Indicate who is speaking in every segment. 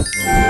Speaker 1: Música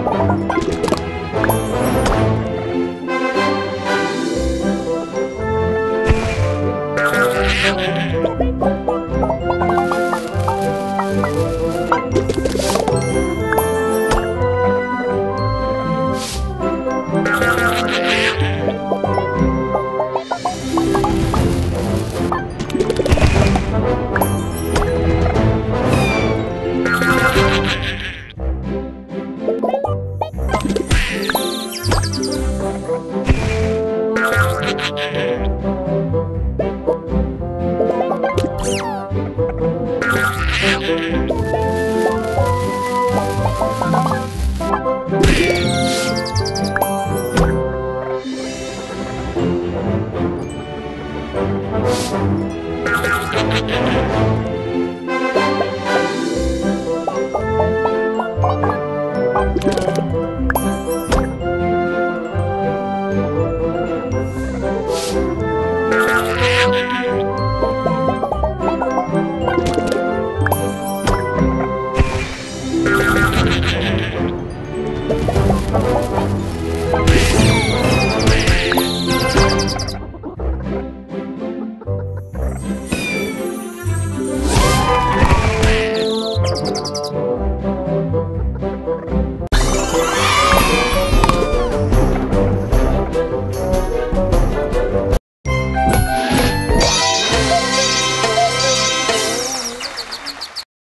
Speaker 1: Música